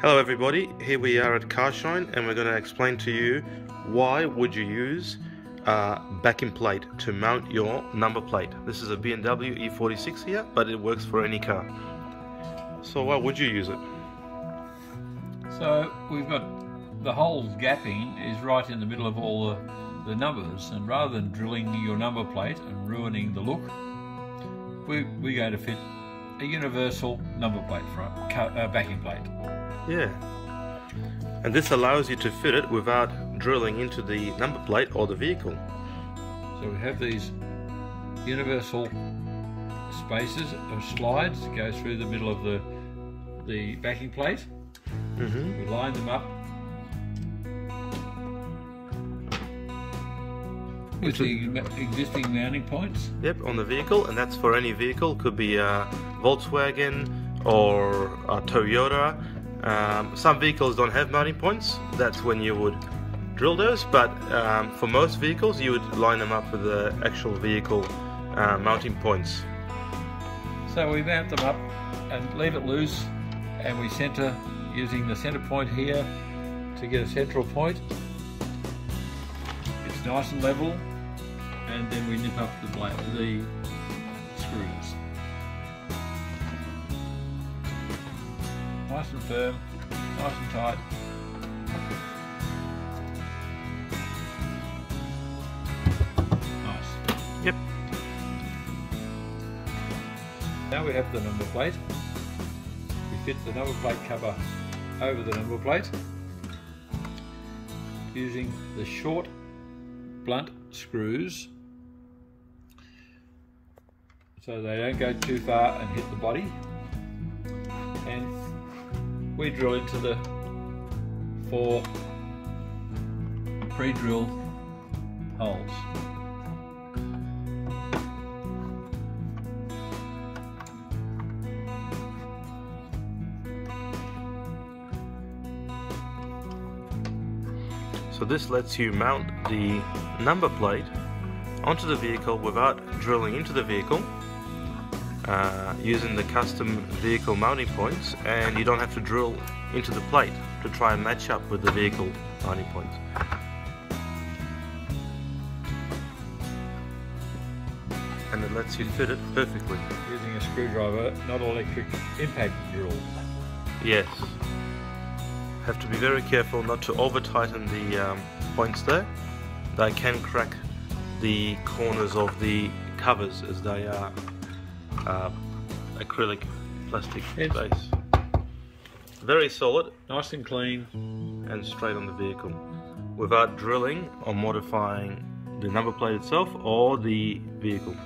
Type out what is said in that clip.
Hello everybody, here we are at Carshine and we're going to explain to you why would you use a backing plate to mount your number plate. This is a BMW E46 here, but it works for any car. So why would you use it? So we've got the holes gapping is right in the middle of all the, the numbers and rather than drilling your number plate and ruining the look, we, we're going to fit a universal number plate front, uh, backing plate. Yeah. And this allows you to fit it without drilling into the number plate or the vehicle. So we have these universal spaces or slides that go through the middle of the the backing plate. Mm -hmm. We line them up with the existing mounting points. Yep, on the vehicle, and that's for any vehicle. Could be a Volkswagen or a Toyota. Um, some vehicles don't have mounting points. That's when you would drill those. But um, for most vehicles, you would line them up with the actual vehicle uh, mounting points. So we mount them up and leave it loose, and we center using the center point here to get a central point It's nice and level and then we nip up the the screws. Nice and firm, nice and tight. Nice. Yep. Now we have the number plate. We fit the number plate cover over the number plate using the short blunt screws so they don't go too far and hit the body and we drill into the four pre-drilled holes. So this lets you mount the number plate onto the vehicle without drilling into the vehicle uh, using the custom vehicle mounting points and you don't have to drill into the plate to try and match up with the vehicle mounting points. And it lets you fit it perfectly. Using a screwdriver, not electric impact drill. Yes have to be very careful not to over tighten the um, points there. They can crack the corners of the covers as they are uh, acrylic plastic yes. base. Very solid, nice and clean, and straight on the vehicle without drilling or modifying the number plate itself or the vehicle.